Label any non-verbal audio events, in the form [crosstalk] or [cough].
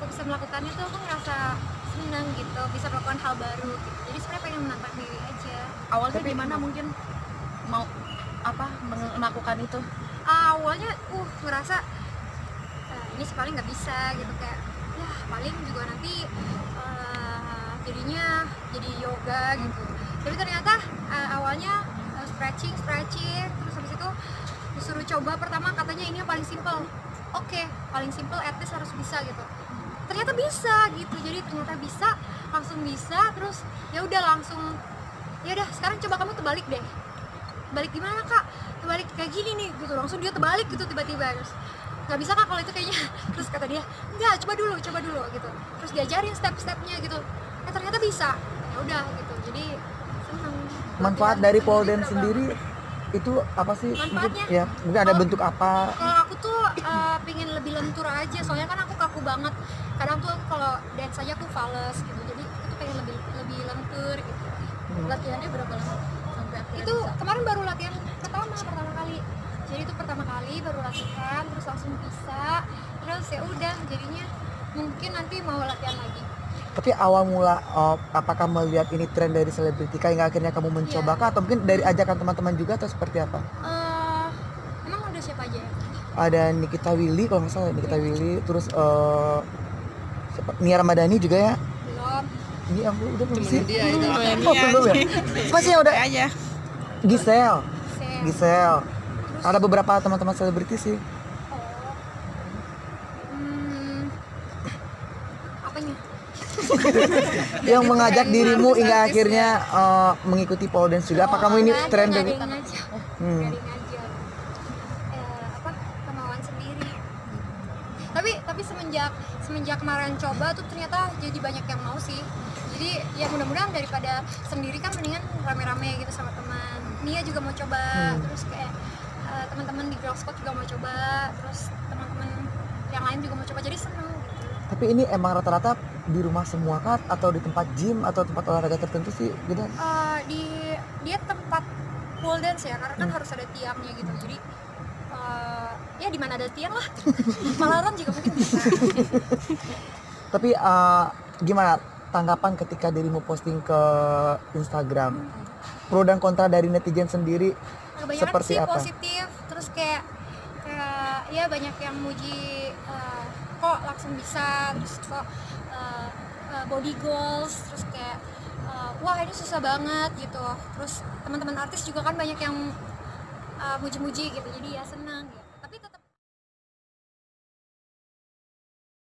aku bisa melakukannya tuh aku ngerasa senang gitu bisa melakukan hal baru gitu. Jadi sebenarnya pengen menantang diri aja. Awalnya Tapi- gimana mungkin mau apa melakukan itu? Awalnya uh ngerasa "Eh, ini sekali nggak bisa gitu. Kayak ya paling juga nanti eh, jadinya jadi yoga gitu. Tapi ternyata eh, awalnya eh, stretching stretching terus habis itu disuruh coba pertama katanya ini yang paling simple. Oke paling simple at least harus bisa gitu ternyata bisa gitu. Jadi ternyata bisa langsung bisa terus ya udah langsung ya udah sekarang coba kamu terbalik deh. Balik gimana kak? Terbalik kayak gini nih gitu. Langsung dia terbalik gitu tiba-tiba. Terus nggak bisa kak kalau itu kayaknya. [laughs] Terus kata dia enggak coba dulu coba dulu gitu. Terus diajarin step-stepnya gitu. Eh ternyata bisa. Ya udah gitu. Jadi seneng manfaat Latihan dari pole sendiri dance sendiri itu apa sih? Mungkin Manfaatnya? ya mungkin ada Oh. bentuk apa? kalau aku tuh pengen lebih lentur aja. Soalnya kan aku kaku banget. Kadang tuh kalau dance aja aku fales gitu. Jadi aku tuh pengen lebih lebih lentur gitu. Latihannya berapa lama? Sampai itu bisa? kemarin baru latihan pertama pertama kali. Jadi itu pertama kali baru latihan terus langsung bisa. Terus ya udah jadinya mungkin nanti mau latihan lagi. Tapi awal mula oh, apakah melihat ini tren dari selebriti hingga akhirnya kamu mencoba Iya. kah? Atau mungkin dari ajakan teman-teman juga atau seperti apa Eh, emang udah siapa aja ya ada Nikita Willy kalau nggak salah Nikita Willy. Terus eh siapa- Nia Ramadhani juga ya? Belum. Ini aku udah belum sih? dia itu. Oh belum ya? Masih yang udah? Aja. Giselle. Sam. Giselle. Ada beberapa teman-teman selebriti sih. Oh. Hmm, apanya? [laughs] Yang mengajak dirimu hingga akhirnya eh, mengikuti pole dance juga. Apa Oh, kamu ini tren dari. Hmm. Nggak ada yang ngajak. Eh, apa kemauan sendiri tapi tapi semenjak semenjak kemarin coba tuh ternyata jadi banyak yang mau sih. Jadi ya mudah-mudahan daripada sendiri kan mendingan rame-rame gitu sama teman. Nia juga mau coba Hmm. terus kayak eh, teman-teman di Scout juga mau coba terus teman-teman yang lain juga mau coba. Jadi seneng gitu. Tapi ini emang rata-rata di rumah semua kah? Atau di tempat gym? Atau tempat olahraga tertentu sih gitu? Eh, di dia tempat pole dance ya karena kan Hmm. harus ada tiangnya gitu. Jadi di mana ada tiang lah. Malaran juga mungkin. Bisa tapi eh, gimana tanggapan ketika dirimu posting ke Instagram? Pro dan kontra dari netizen sendiri kebanyakan Seperti sih apa? positif terus kayak kayak ya banyak yang muji eh, kok langsung bisa terus kok eh, eh, body goals terus kayak eh, wah ini susah banget gitu. Terus teman-teman artis juga kan banyak yang eh, muji-muji gitu. Jadi ya senang gitu